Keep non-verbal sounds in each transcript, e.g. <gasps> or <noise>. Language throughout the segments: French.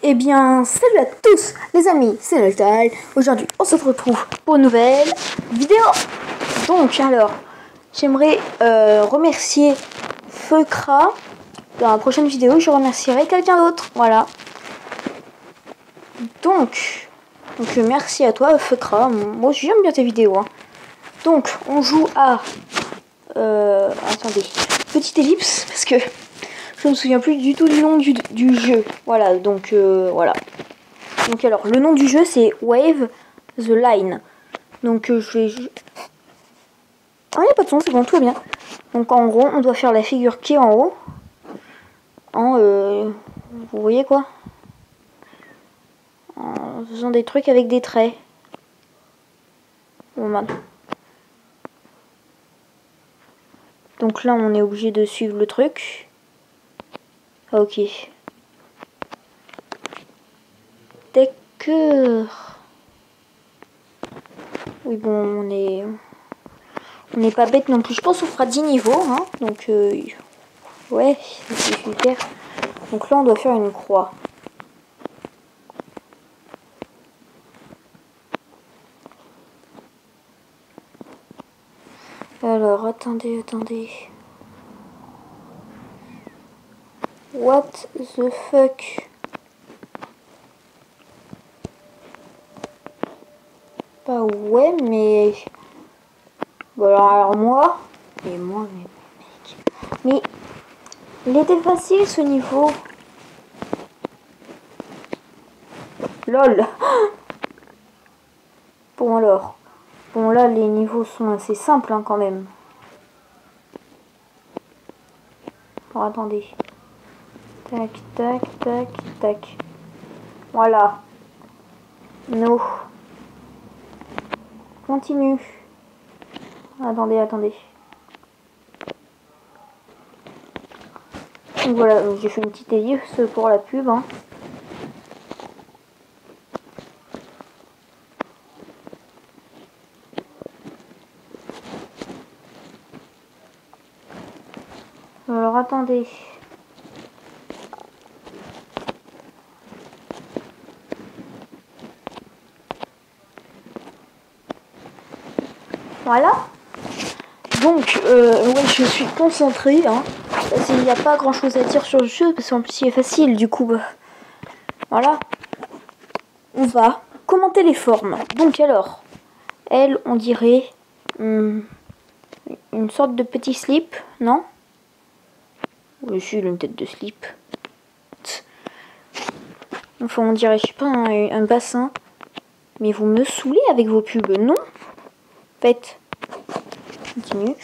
Eh bien, salut à tous les amis, c'est Nostal. Aujourd'hui, on se retrouve pour une nouvelle vidéo. Donc, alors, j'aimerais euh, remercier Feukra. Dans la prochaine vidéo, je remercierai quelqu'un d'autre. Voilà. Donc, donc, merci à toi, Feukra. Moi, j'aime bien tes vidéos. hein. Donc, on joue à... Euh, attendez. Petite ellipse, parce que je me souviens plus du tout du nom du, jeu. Voilà, donc euh, voilà. Donc alors, le nom du jeu c'est Wave the Line. Donc euh, je vais... Ah, il n'y a pas de son, c'est bon, tout va bien. Donc en gros, on doit faire la figure qui est en haut. En... euh, vous voyez quoi? En faisant des trucs avec des traits. Bon, maintenant. Donc là, on est obligé de suivre le truc. Ok. D'accord. Oui, bon, on est... On n'est pas bête non plus. Je pense qu'on fera 10 niveaux, hein. Donc, euh, ouais, c'est super. Donc là, on doit faire une croix. Alors, attendez, attendez. What the fuck? Bah ouais, mais... Bon alors, alors moi... Et moi, mais... mec. Mais... Il était facile ce niveau. LOL <gasps> Bon alors. Bon là, les niveaux sont assez simples hein, quand même. Alors attendez. Tac, tac, tac, tac. Voilà. No. Continue. Attendez, attendez. Voilà, j'ai fait une petite ellipse pour la pub. hein. Alors attendez. Voilà. Donc, euh, ouais, je suis concentrée. Hein, qu'il n'y a pas grand chose à dire sur le jeu, parce qu'en plus il facile. Du coup, bah, voilà. On va commenter les formes. Donc, alors, elle, on dirait hum, une sorte de petit slip, non? Oui, il a une tête de slip. Enfin, on dirait, je sais pas, un, un bassin. Mais vous me saoulez avec vos pubs, non? Faites. Continue.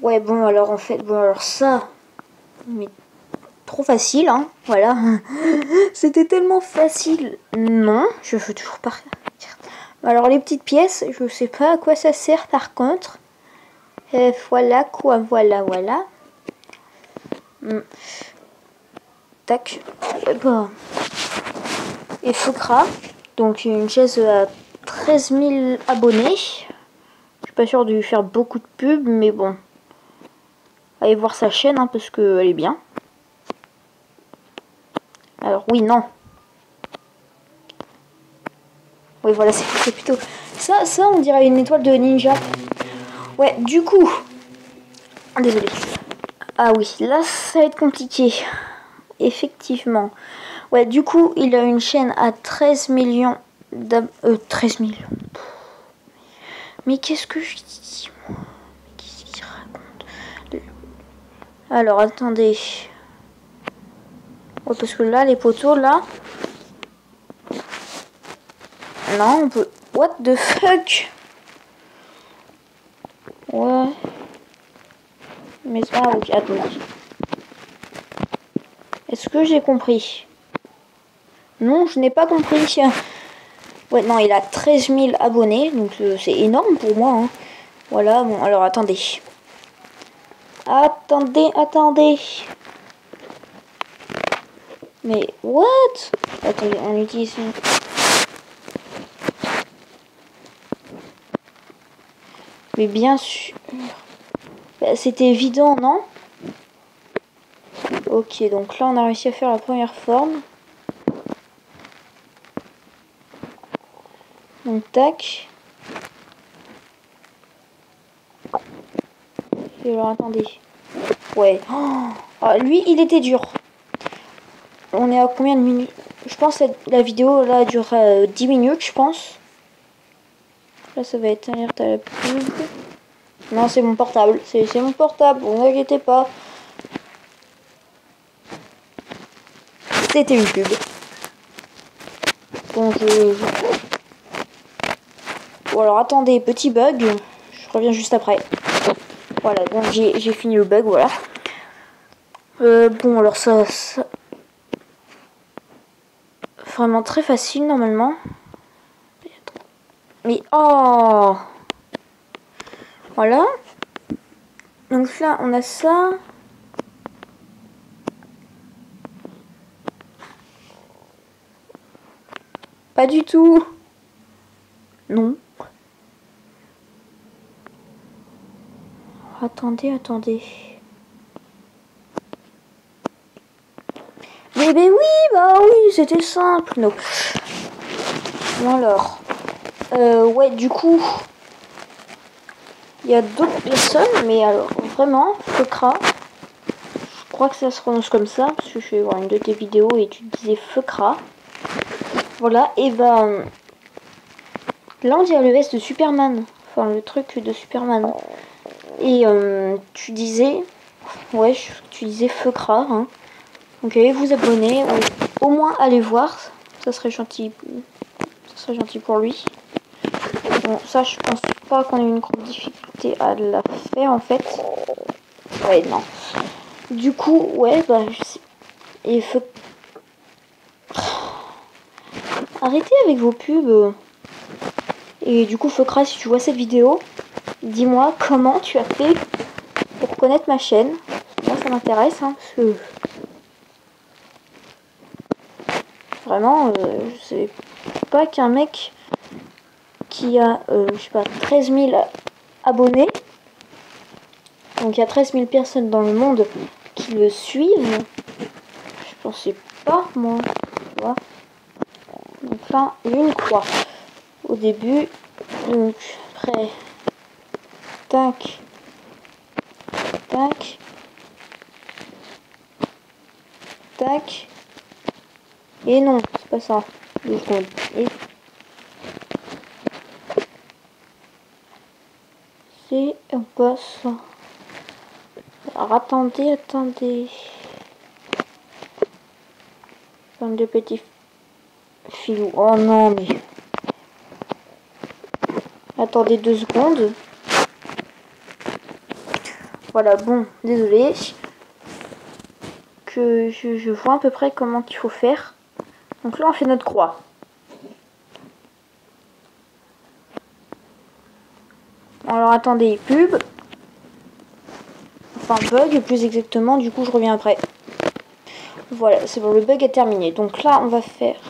Ouais, bon, alors en fait, bon, alors ça. Mais trop facile, hein. Voilà. <laughs> C'était tellement facile. Non, je veux toujours pas. Alors, les petites pièces, je sais pas à quoi ça sert par contre. Voilà quoi, voilà, voilà. Hmm. Tac. Bah. Et Fokra. Donc, une chaise à 13 000 abonnés. Pas sûre de lui faire beaucoup de pubs, mais bon. Allez voir sa chaîne, hein, parce qu'elle est bien. Alors, oui, non. Oui, voilà, c'est plutôt... Ça, ça, on dirait une étoile de ninja. Ouais, du coup... Désolé. Ah oui, là, ça va être compliqué. Effectivement. Ouais, du coup, il a une chaîne à 13 millions d'ab... Euh, 13 millions. Mais qu'est-ce que je dis Qu'est-ce qu'il raconte? Alors, attendez. Ouais, parce que là, les poteaux, là... Non, on peut... What the fuck? Ouais. Mais... Ah, ok, attendez. Est-ce que j'ai compris? Non, je n'ai pas compris. Ouais, non, il a 13 000 abonnés, donc euh, c'est énorme pour moi. hein. Voilà, bon, alors attendez. Attendez, attendez. Mais, what? Attendez, on utilise... Mais bien sûr... Bah, C'était évident, non? Ok, donc là, on a réussi à faire la première forme. Tac. Et alors attendez. Ouais. Oh, lui, il était dur. On est à combien de minutes? Je pense que la vidéo là durera 10 euh, minutes, je pense. Là, ça va être alerte à la pub. Non, c'est mon portable. C'est mon portable, vous inquiétez pas. C'était une pub. Bon, je... Bon, alors attendez, petit bug. Je reviens juste après. Voilà, donc j'ai fini le bug, voilà. Euh, bon, alors ça, ça... Vraiment très facile, normalement. Mais, oh Voilà. Donc là, on a ça. Pas du tout. Non. Attendez, attendez. Mais, mais oui, bah oui, c'était simple. Non. Alors. Euh, ouais, du coup. Il y a d'autres personnes, mais alors, vraiment, Fekra. Je crois que ça se prononce comme ça, parce que je vais voir une de tes vidéos et tu disais Fekra. Voilà, et ben là on dirait le veste de Superman, le truc de Superman. Et euh, tu disais, ouais, tu disais Fekra, hein. Donc allez vous abonner, au moins allez voir, ça serait gentil, ça serait gentil pour lui. Bon, ça je pense pas qu'on ait une grande difficulté à la faire en fait. Ouais, non. Du coup, ouais, bah je sais. Et Fekra Arrêtez avec vos pubs. Et du coup, Fokra, si tu vois cette vidéo, dis-moi comment tu as fait pour connaître ma chaîne. Moi, ça m'intéresse. Hein, Vraiment, euh, je sais pas qu'un mec qui a, euh, je sais pas, 13 000 abonnés. Donc il y a 13 000 personnes dans le monde qui le suivent. Je pensais pas, moi. Tu vois une croix au début. Donc, après, tac, tac, tac. Et non, c'est pas ça. Et c'est pas ça. Alors attendez, attendez. Comme des petits Filou. Oh non, mais... Attendez deux secondes. Voilà, bon, désolé. Que je, vois à peu près comment il faut faire. Donc là, on fait notre croix. Alors attendez, pub. Enfin bug plus exactement, du coup je reviens après. Voilà, c'est bon, le bug est terminé. Donc là, on va faire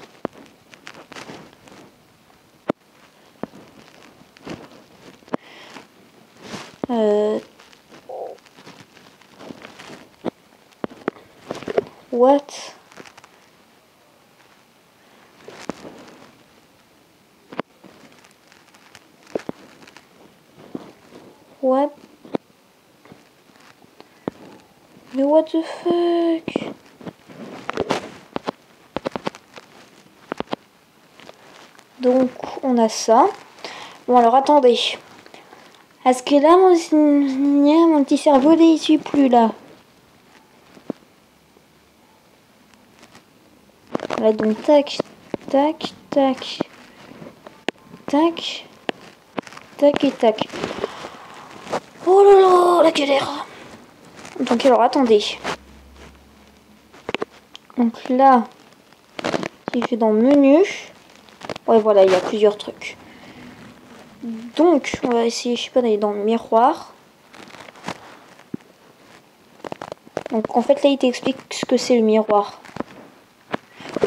Euh... What? What? What the fuck? Donc, on a ça. Bon, alors attendez. Est-ce que là, mon, mon petit cerveau, suit plus là? Voilà, donc tac, tac, tac, tac, tac et tac. Oh là là, la galère Donc alors, attendez. Donc là, si je vais dans menu, ouais voilà, il y a plusieurs trucs. Donc, on va essayer, je sais pas, d'aller dans le miroir. Donc, en fait, là, il t'explique ce que c'est le miroir.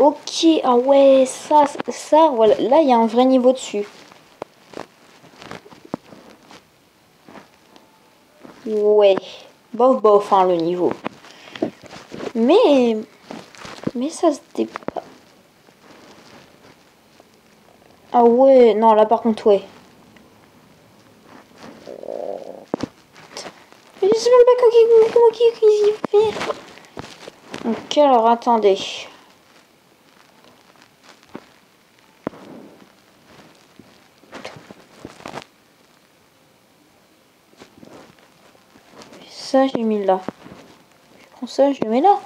Ok, ah ouais, ça, ça, voilà. Là, il y a un vrai niveau dessus. Ouais. Bof, bof, hein, le niveau. Mais... Mais ça se dépasse. Ah ouais, non, là par contre, ouais. Je sais pas comment qui fait? Ok, alors attendez. Ça, j'ai mis là. Je prends ça, je le mets là.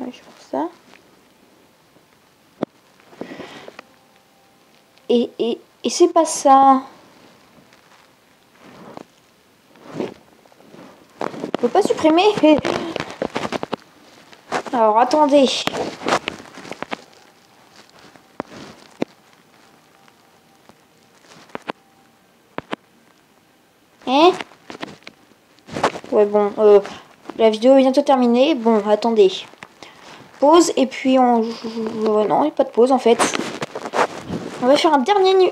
Je prends ça. Et, et, et c'est pas ça. Je peux pas supprimer. <laughs> Alors attendez. Hein? Ouais bon, euh, la vidéo est bientôt terminée. Bon, attendez. Pause et puis on... non, il n'y a pas de pause en fait. On va faire un dernier nu.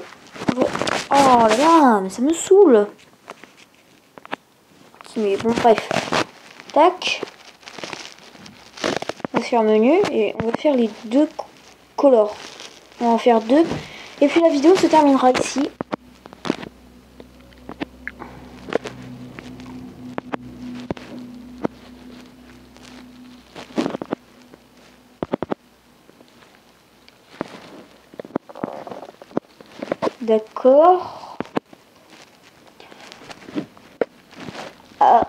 Oh là là, mais ça me saoule. Mais bon, bref. Tac. On va faire menu et on va faire les deux colors. On va en faire deux. Et puis la vidéo se terminera ici. Ah.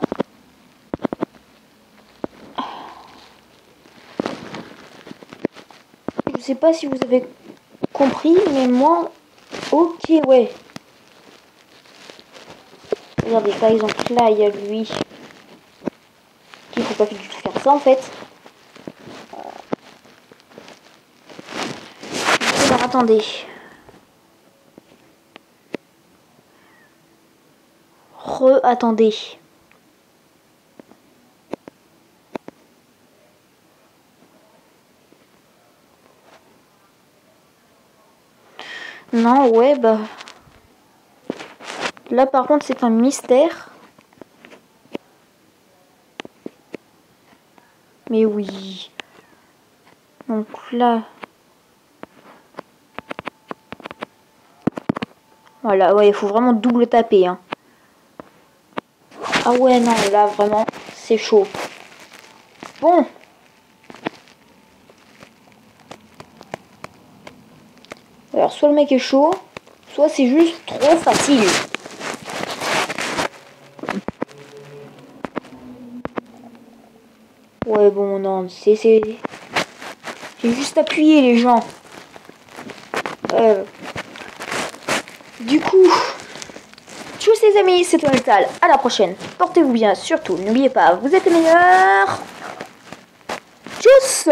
Je sais pas si vous avez compris, mais moi, ok, ouais. Regardez, par exemple, là, il y a lui. Il faut pas du tout faire ça, en fait. Alors, attendez. Attendez. Non, ouais, bah... Là, par contre, c'est un mystère. Mais oui. Donc là... Voilà, ouais, il faut vraiment double taper. Hein. Ah ouais, non, là, vraiment, c'est chaud. Bon. Alors, soit le mec est chaud, soit c'est juste trop facile. Ouais, bon, non, c'est... J'ai juste appuyé, les gens. Euh, du coup les amis, c'était Metal. À la prochaine. Portez-vous bien. Surtout, n'oubliez pas, vous êtes les meilleurs. Tchuss